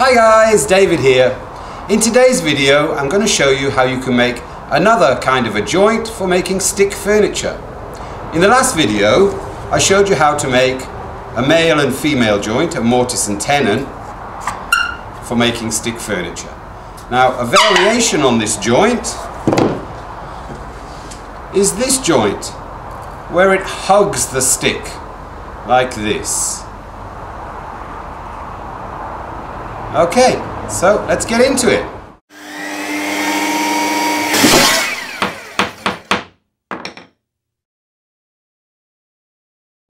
Hi guys, David here. In today's video I'm going to show you how you can make another kind of a joint for making stick furniture. In the last video I showed you how to make a male and female joint, a mortise and tenon, for making stick furniture. Now a variation on this joint is this joint where it hugs the stick like this. Okay, so let's get into it.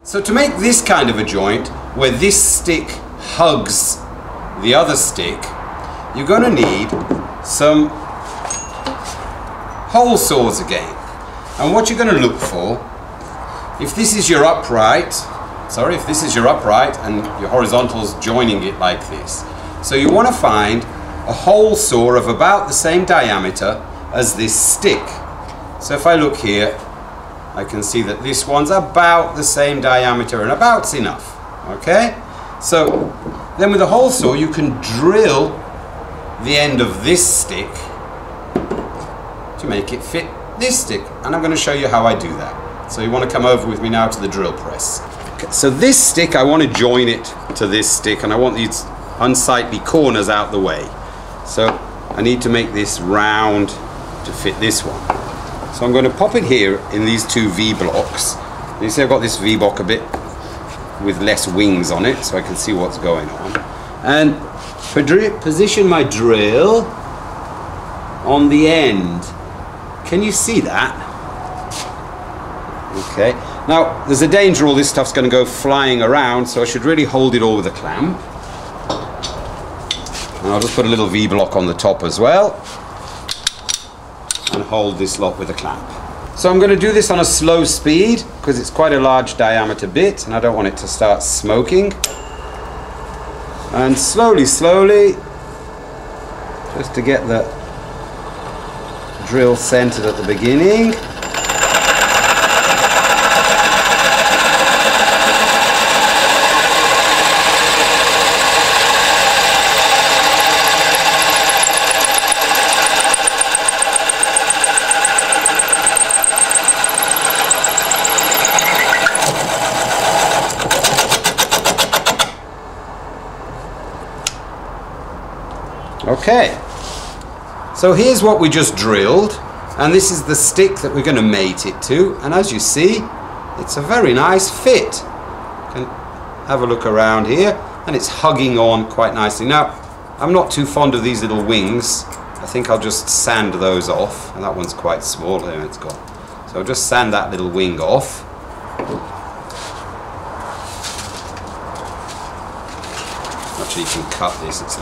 So to make this kind of a joint, where this stick hugs the other stick, you're going to need some hole saws again. And what you're going to look for, if this is your upright, sorry, if this is your upright and your horizontal's joining it like this, so you want to find a hole saw of about the same diameter as this stick. So if I look here, I can see that this one's about the same diameter and about's enough. Okay? So then with a hole saw you can drill the end of this stick to make it fit this stick. And I'm going to show you how I do that. So you want to come over with me now to the drill press. Okay, so this stick, I want to join it to this stick and I want these unsightly corners out the way. So I need to make this round to fit this one. So I'm going to pop it here in these two V blocks. You see I've got this V block a bit with less wings on it so I can see what's going on. And position my drill on the end. Can you see that? Okay. Now, there's a danger all this stuff's going to go flying around, so I should really hold it all with a clamp. And I'll just put a little V-block on the top as well. And hold this lot with a clamp. So I'm going to do this on a slow speed because it's quite a large diameter bit and I don't want it to start smoking. And slowly, slowly, just to get the drill centered at the beginning. Okay, so here's what we just drilled, and this is the stick that we're going to mate it to, and as you see, it's a very nice fit. You can have a look around here, and it's hugging on quite nicely. Now, I'm not too fond of these little wings. I think I'll just sand those off, and that one's quite small, there it's gone. So I'll just sand that little wing off. Actually, you can cut this, it's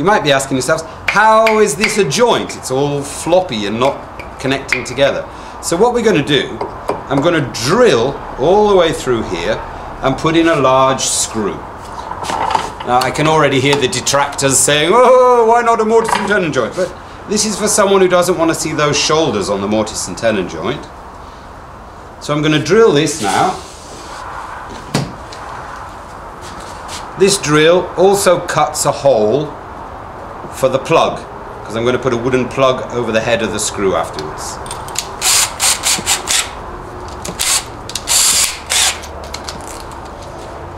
You might be asking yourselves, how is this a joint? It's all floppy and not connecting together. So what we're going to do, I'm going to drill all the way through here and put in a large screw. Now I can already hear the detractors saying, oh, why not a mortise and tenon joint? But this is for someone who doesn't want to see those shoulders on the mortise and tenon joint. So I'm going to drill this now. This drill also cuts a hole for the plug because I'm going to put a wooden plug over the head of the screw afterwards.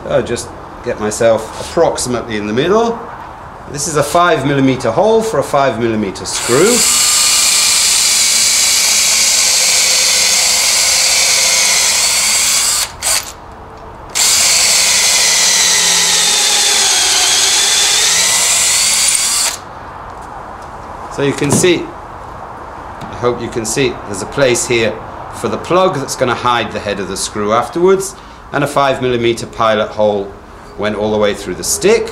So just get myself approximately in the middle. This is a 5 millimeter hole for a 5 millimeter screw. So you can see, I hope you can see, there's a place here for the plug that's going to hide the head of the screw afterwards and a 5mm pilot hole went all the way through the stick.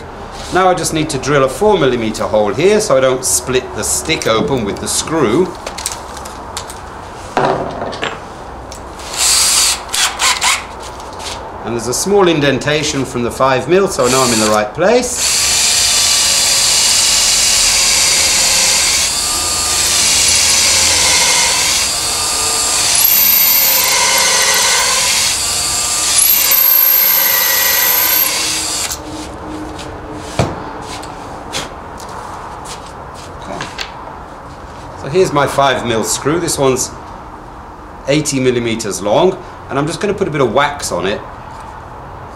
Now I just need to drill a 4mm hole here so I don't split the stick open with the screw. And there's a small indentation from the 5mm so I know I'm in the right place. Here's my 5 mil screw. This one's 80 millimeters long and I'm just going to put a bit of wax on it.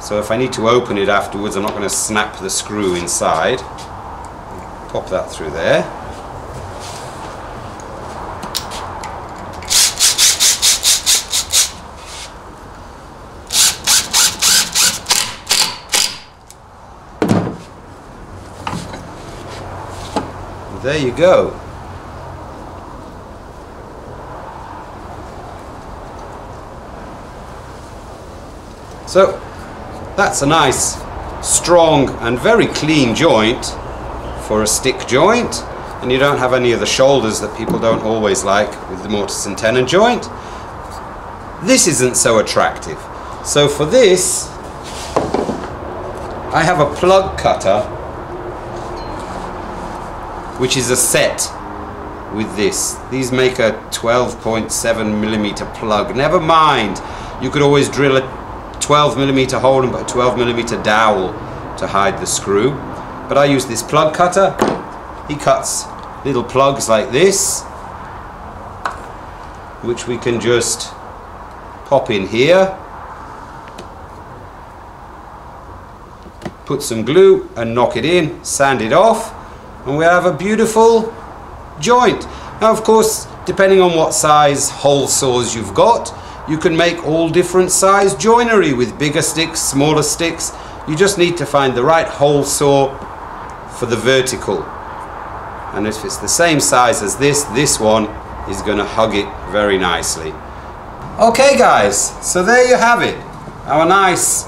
So if I need to open it afterwards I'm not going to snap the screw inside. Pop that through there. There you go So that's a nice, strong and very clean joint for a stick joint and you don't have any of the shoulders that people don't always like with the mortise and tenon joint. This isn't so attractive. So for this, I have a plug cutter which is a set with this. These make a 12.7 millimeter plug. Never mind, you could always drill a 12 millimeter hole and a 12 millimeter dowel to hide the screw. But I use this plug cutter. He cuts little plugs like this, which we can just pop in here. Put some glue and knock it in, sand it off, and we have a beautiful joint. Now of course, depending on what size hole saws you've got, you can make all different size joinery with bigger sticks, smaller sticks. You just need to find the right hole saw for the vertical. And if it's the same size as this, this one is going to hug it very nicely. Okay guys, so there you have it. Our nice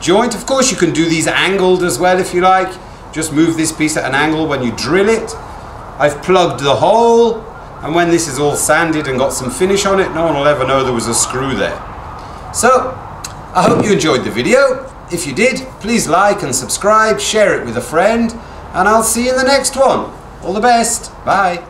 joint. Of course you can do these angled as well if you like. Just move this piece at an angle when you drill it. I've plugged the hole and when this is all sanded and got some finish on it, no one will ever know there was a screw there. So, I hope you enjoyed the video. If you did, please like and subscribe, share it with a friend, and I'll see you in the next one. All the best. Bye.